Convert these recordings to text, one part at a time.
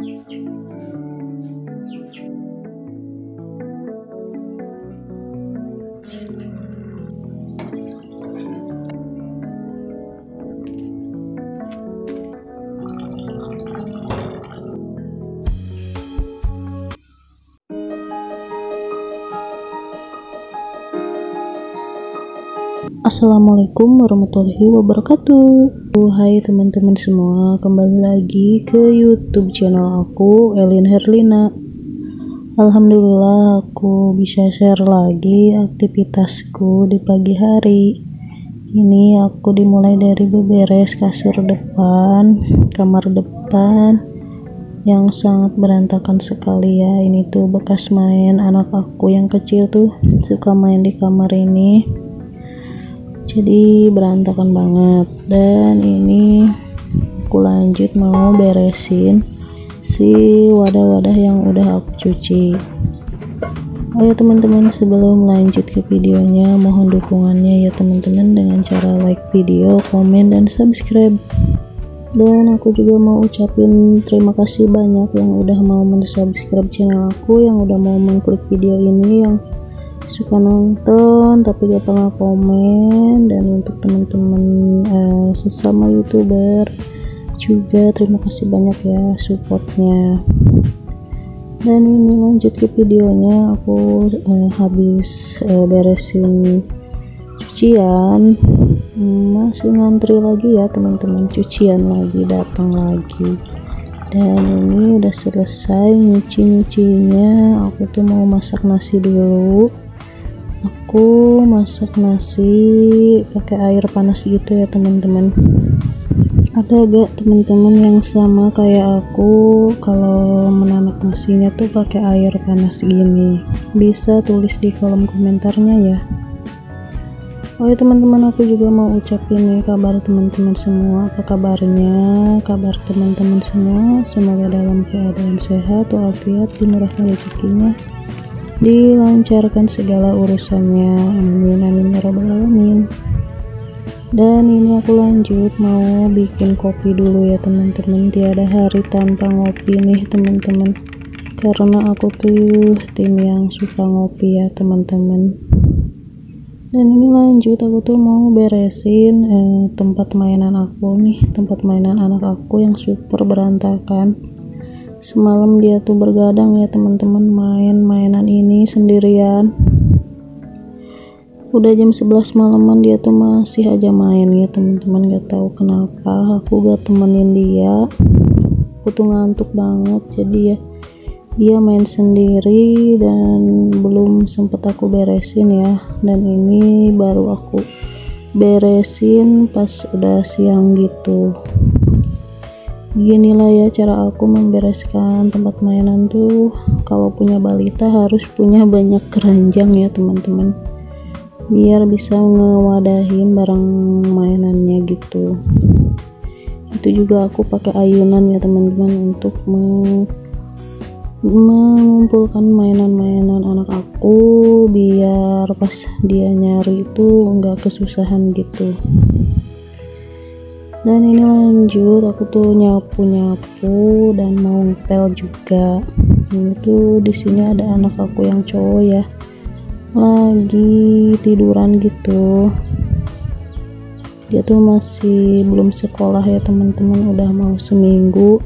Thank you. Assalamualaikum warahmatullahi wabarakatuh. Hai teman-teman semua Kembali lagi ke youtube channel aku Elin Herlina. Alhamdulillah aku bisa share lagi aktivitasku di pagi hari. Ini aku dimulai dari beberes kasur depan Kamar depan yang sangat berantakan sekali ya. Ini tuh bekas main anak aku yang kecil tuh suka main di kamar ini jadi berantakan banget. Dan ini aku lanjut mau beresin si wadah-wadah yang udah aku cuci. Ayo teman-teman sebelum lanjut ke videonya mohon dukungannya ya teman-teman dengan cara like video komen dan subscribe. Dan aku juga mau ucapin terima kasih banyak yang udah mau mensubscribe channel aku yang udah mau mengklik video ini yang suka nonton tapi gak pernah komen. Dan untuk teman-teman uh, sesama youtuber juga terima kasih banyak ya supportnya. Dan ini lanjut ke videonya. Aku uh, habis uh, beresin cucian. Masih ngantri lagi ya teman-teman. Cucian lagi datang lagi. Dan ini udah selesai nyuci-nyucinya. Aku tuh mau masak nasi dulu aku masak nasi pakai air panas gitu ya teman-teman. Ada gak teman-teman yang sama kayak aku kalau menanak nasinya tuh pakai air panas gini? Bisa tulis di kolom komentarnya ya. Oh ya teman-teman aku juga mau ucapin nih kabar teman-teman semua. Apa kabarnya? Kabar teman-teman semua. Semoga dalam keadaan sehat walafiat dimurahkan rezekinya dilancarkan segala urusannya. Amin amin ya rabbal alamin. Dan ini aku lanjut mau bikin kopi dulu ya teman-teman. Tiada hari tanpa ngopi nih teman-teman. Karena aku tuh tim yang suka ngopi ya teman-teman. Dan ini lanjut aku tuh mau beresin eh, tempat mainan aku nih tempat mainan anak aku yang super berantakan semalam dia tuh bergadang ya teman-teman. Main mainan ini sendirian. Udah jam 11 malaman dia tuh masih aja main ya teman-teman. Gak tahu kenapa. Aku gak temenin dia. Aku tuh ngantuk banget. Jadi ya dia main sendiri dan belum sempet aku beresin ya. Dan ini baru aku beresin pas udah siang gitu Beginilah ya cara aku membereskan tempat mainan tuh. Kalau punya balita harus punya banyak keranjang ya teman-teman. Biar bisa ngewadahin barang mainannya gitu. Itu juga aku pakai ayunan ya teman-teman untuk mengumpulkan mainan-mainan anak aku biar pas dia nyari itu nggak kesusahan gitu dan ini lanjut aku tuh nyapu nyapu dan mau ngepel juga. Ini tuh di sini ada anak aku yang cowok ya. Lagi tiduran gitu. Dia tuh masih belum sekolah ya teman-teman udah mau seminggu.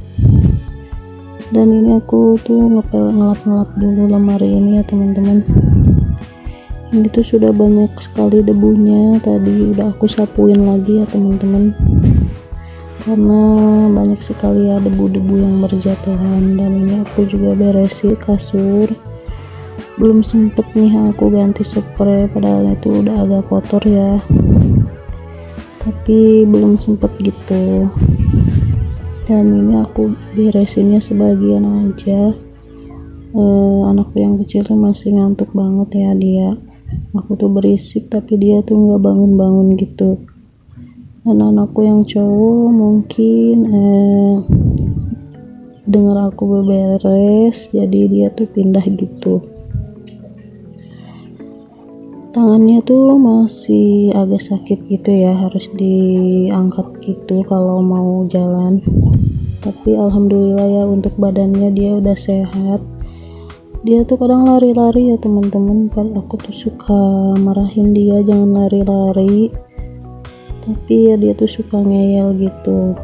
Dan ini aku tuh ngepel ngelap-ngelap dulu lemari ini ya teman-teman. Ini tuh sudah banyak sekali debunya. Tadi udah aku sapuin lagi ya teman-teman karena banyak sekali ya debu-debu yang berjatuhan dan ini aku juga beresi kasur. Belum sempet nih aku ganti spray padahal itu udah agak kotor ya. Tapi belum sempet gitu. Dan ini aku beresinnya sebagian aja. Eh, anakku yang kecil tuh masih ngantuk banget ya dia. Aku tuh berisik tapi dia tuh nggak bangun-bangun gitu anak-anakku yang cowok mungkin eh, dengar aku beberes jadi dia tuh pindah gitu. Tangannya tuh masih agak sakit gitu ya harus diangkat gitu kalau mau jalan. Tapi alhamdulillah ya untuk badannya dia udah sehat. Dia tuh kadang lari-lari ya teman-teman. Aku tuh suka marahin dia jangan lari-lari tapi ya dia tuh suka ngeyel gitu.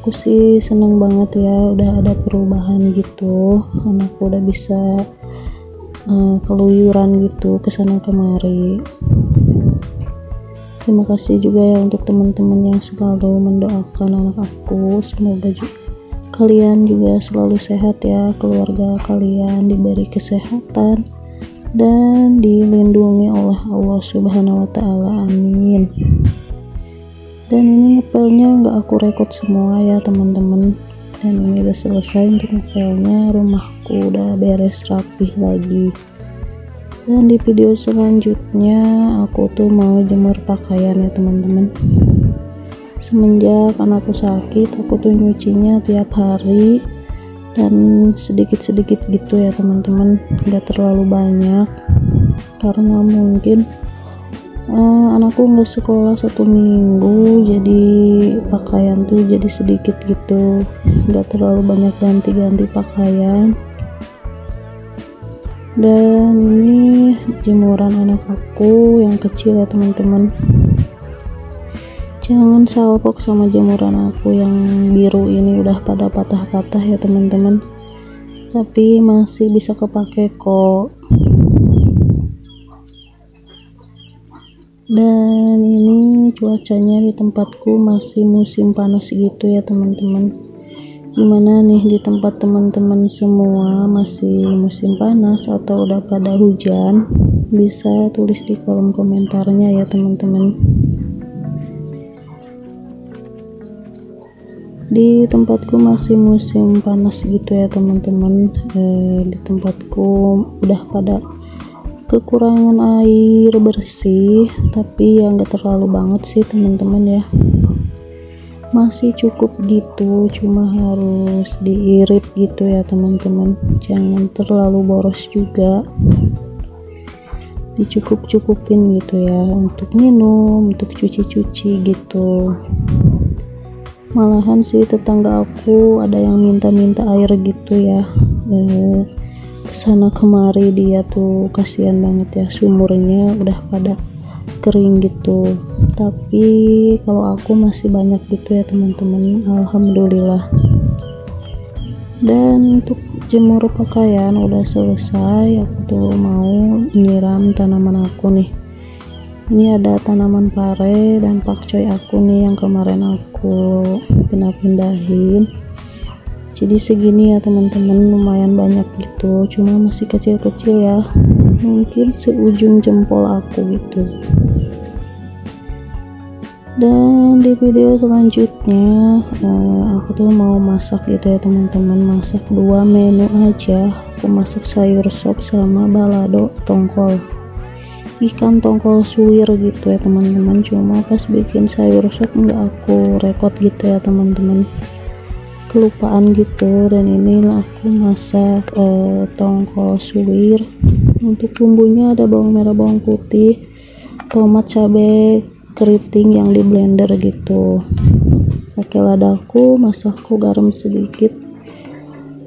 Aku sih seneng banget ya udah ada perubahan gitu. Anakku udah bisa uh, keluyuran gitu ke sana kemari. Terima kasih juga ya untuk teman-teman yang selalu mendoakan anak aku. Semoga juga kalian juga selalu sehat ya keluarga kalian diberi kesehatan dan dilindungi oleh Allah subhanahu wa ta'ala. Amin. Dan ini ngepelnya nggak aku rekod semua ya teman-teman. Dan ini udah selesai untuk ngepelnya rumahku udah beres rapih lagi. Dan di video selanjutnya aku tuh mau jemur pakaian ya teman-teman. Semenjak anakku sakit aku tuh nyucinya tiap hari dan sedikit-sedikit gitu ya teman-teman. Nggak terlalu banyak. Karena mungkin uh, anakku nggak sekolah satu minggu jadi pakaian tuh jadi sedikit gitu. Nggak terlalu banyak ganti-ganti pakaian. Dan ini jemuran anak aku yang kecil ya teman-teman jangan salpok sama jemuran aku yang biru ini udah pada patah-patah ya teman-teman. Tapi masih bisa kepake kok. Dan ini cuacanya di tempatku masih musim panas gitu ya teman-teman. Gimana nih di tempat teman-teman semua? Masih musim panas atau udah pada hujan? Bisa tulis di kolom komentarnya ya teman-teman di tempatku masih musim panas gitu ya teman-teman. Eh, di tempatku udah pada kekurangan air bersih tapi ya nggak terlalu banget sih teman-teman ya. Masih cukup gitu cuma harus diirit gitu ya teman-teman. Jangan terlalu boros juga. Dicukup-cukupin gitu ya untuk minum untuk cuci-cuci gitu malahan sih tetangga aku ada yang minta-minta air gitu ya. Eh, ke sana kemari dia tuh kasihan banget ya sumurnya udah pada kering gitu. Tapi kalau aku masih banyak gitu ya teman-teman. Alhamdulillah. Dan untuk jemur pakaian udah selesai aku tuh mau nyiram tanaman aku nih ini ada tanaman pare dan pakcoy aku nih yang kemarin aku pindah-pindahin. Jadi segini ya teman-teman. Lumayan banyak gitu. Cuma masih kecil-kecil ya. Mungkin seujung jempol aku gitu. Dan di video selanjutnya uh, aku tuh mau masak gitu ya teman-teman. Masak dua menu aja. Aku masak sayur sop sama balado tongkol ikan tongkol suwir gitu ya teman-teman. Cuma pas bikin sayur sop nggak aku rekod gitu ya teman-teman. Kelupaan gitu. Dan ini aku masak eh, tongkol suwir. Untuk bumbunya ada bawang merah bawang putih tomat cabai keriting yang di blender gitu. Pakai ladaku masakku garam sedikit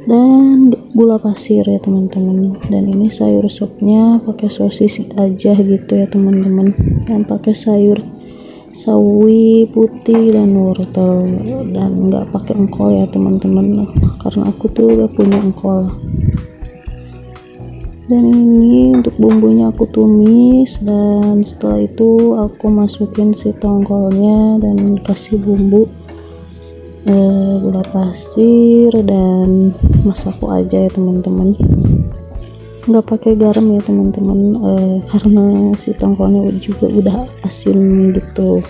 dan gula pasir ya teman-teman. Dan ini sayur sopnya pakai sosis aja gitu ya teman-teman. Dan pakai sayur sawi putih dan wortel. Dan nggak pakai engkol ya teman-teman. Karena aku tuh udah punya engkol. Dan ini untuk bumbunya aku tumis. Dan setelah itu aku masukin si tongkolnya dan kasih bumbu eh, gula pasir dan masakku aja ya teman-teman. Nggak pakai garam ya teman-teman. Eh, karena si tongkolnya juga udah asin gitu.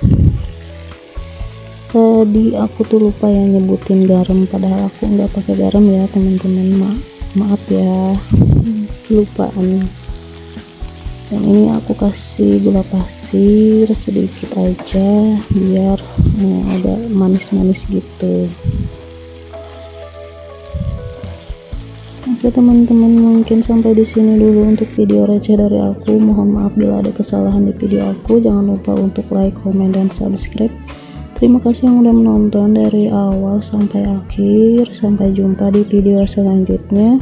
Tadi aku tuh lupa ya nyebutin garam padahal aku nggak pakai garam ya teman-teman. Ma maaf ya. Lupaan yang ini aku kasih gula pasir sedikit aja biar eh, agak manis-manis gitu. Oke teman-teman mungkin sampai di sini dulu untuk video receh dari aku. Mohon maaf bila ada kesalahan di video aku. Jangan lupa untuk like comment dan subscribe. Terima kasih yang udah menonton dari awal sampai akhir. Sampai jumpa di video selanjutnya